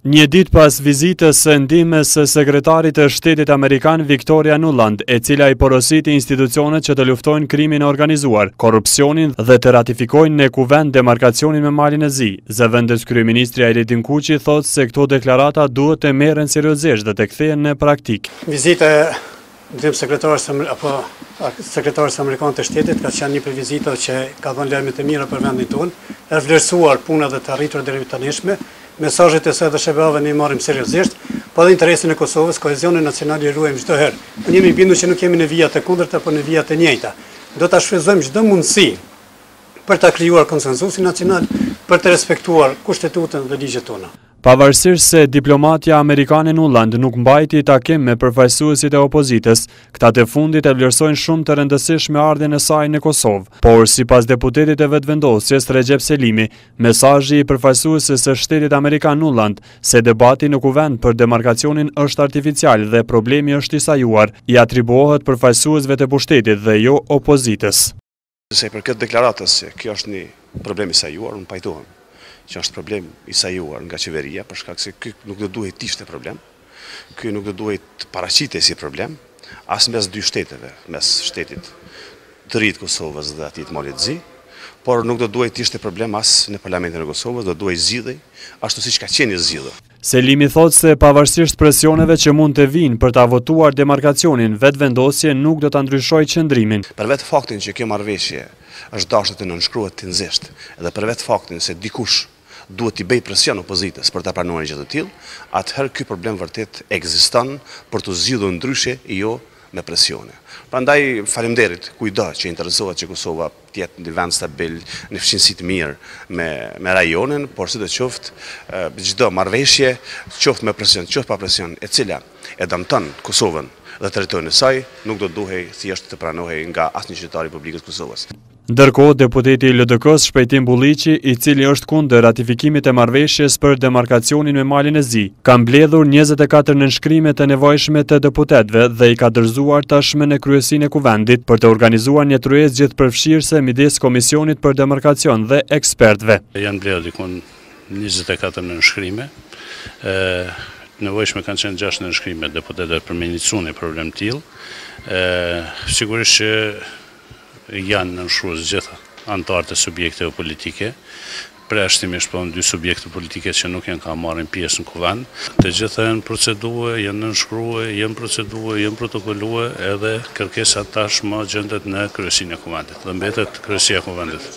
Një ditë pas vizitës së ndihmëses së sekretarit të shtetit amerikan Victoria Nuland, e cila i porositi institucionet që të luftojnë krimin e organizuar, korrupsionin dhe të ratifikojnë në kuvend demarkacionin me Malin e Zi, zëvendëskryeministri Hajredin Kuçi thotë se këto deklarata duhet të merren seriozisht dhe të kthehen në praktikë. Vizita e Ndihmëssekretares amerikane të shtetit ka qenë një prej vizitave që ka dhënë lajme të mira për vendin tonë, është vlerësuar puna dhe të arriturat e deritanishme, mesazhet e saj dhe SHBA-ve ne i marrim seriozisht, po edhe interesin e Kosovës, kohezionin nacional e ruajmë çdo herë. Unë jam i bindur që nuk jemi në vija të kundërta, por në vija të njëjta. Do ta shfrytëzojmë çdo mundësi për ta krijuar konsensusin nacional, për të respektuar Kushtetutën dhe ligjet tona. Pavarësisht se diplomatja amerikane Nuland nuk mbajti takim me përfaqësuesit e opozitës, këta të fundit e vlerësojnë shumë të rëndësishme ardhjen e saj në Kosovë. Por, sipas deputetit të Vetëvendosjes, Rexhep Selimi, mesazhi i përfaqësueses së shtetit amerikan Nuland se debati në Kuvend për demarkacionin është artificial dhe problemi është i sajuar, i atribuohet përfaqësuesve të pushtetit dhe jo opozitës. Sa i përket deklaratës se kjo është një problem i sajuar, unë pajtohem që është problem i sajuar nga qeveria, për shkak se ky nuk do duhej të ishte problem. Ky nuk do duhej të paraqitej si problem as mes dy shteteve, mes shtetit të ri të Kosovës dhe atij të Malit të Zi, por nuk do duhej të ishte problem as në Parlamentin e Kosovës, do duhej të zgjidhej ashtu siç ka qenë i zgjidhur. Selimi thotë se pavarësisht presioneve që mund të vijnë për ta votuar demarkacionin, Vetëvendosje nuk do ta ndryshojë qëndrimin. Për vetë faktin që kjo marrëveshje është dashur të nënshkruhet tinëzisht dhe për vetë faktin se dikush duhet t'i bëjë presion opozitës për ta pranuar një gjë të tillë, atëherë ky problem vërtet ekziston për t'u zgjidhur ndryshe, jo me presione. Prandaj, faleminderit kujtdo që interesohet që Kosova të jetë një vend stabil, në fqinjësi të mirë me rajonin, por sidoqoftë çdo marrëveshje, qoftë me presion, qoftë pa presion, e cila e dëmton Kosovën dhe territorin e saj, nuk do të duhej thjesht të pranohej nga asnjë qytetar i Republikës së Kosovës. Ndërkohë, deputeti i LDK-së, Shpejtim Bulliqi, i cili është kundër ratifikimit të marrëveshjes për demarkacionin me Malin e Zi, Ka mbledhur njëzet e katër nënshkrime të nevojshme të deputetëve dhe i ka dorëzuar tashmë në Kryesinë e Kuvendit për të organizuar një tryezë gjithëpërfshirëse midis Komisionit për Demarkacion dhe ekspertëve. Janë mbledhur dikun njëzet e katër nënshkrime, të nevojshme kanë qenë gjashtë nënshkrime të deputetëve për me inicu një problem të tillë. Sigurisht që janë nënshkruar gjithë anëtarët e subjekteve politike, Përjashtimisht dy subjekte politike që nuk janë ka marrin pjesë në Kuvend. Të gjitha janë procedue, janë nënshkrue, janë procedue, janë protokolue edhe kërkesa tashma gjendet në Kryesinë e Kuvendit dhe mbetet Kryesia e Kuvendit.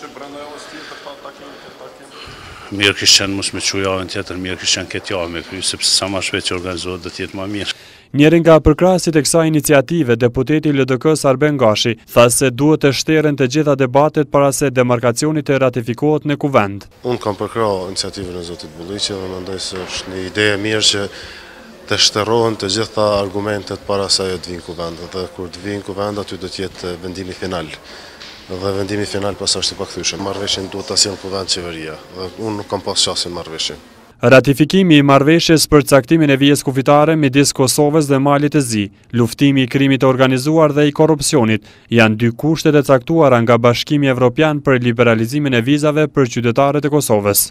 Mirë kish qenë mos me shku javën tjetër, mirë kish qenë ketë javë me kry, sepse sa ma shpejt që organizohet do të jetë ma mirë. Njëri nga përkrahësit e kësaj iniciative, deputeti i LDK-së Arben Gashi, tha se duhet të shteren të gjitha debatet para se demarkacioni të ratifikohet në Kuvend. Unë kam përkrahë iniciativën e zotit Bulliqi dhe mendoj se është një ide e mirë që të shterrohen të gjitha argumentet para se ajo të vijë në Kuvend dhe kur të vijë në Kuvend aty do të jetë vendimi final dhe vendimi final pastaj është i pakthyeshëm. Marrëveshjen duhet ta sjellë n'Kuvend qeveria dhe unë nuk kam pasë qasje në marrëveshje. Ratifikimi i marrëveshjes për caktimin e vijës kufitare midis Kosovës dhe Malit të Zi, luftimi i krimit të organizuar dhe i korrupsionit, janë dy kushtet e caktuara nga Bashkimi Evropian për liberalizimin e vizave për qytetarët e Kosovës.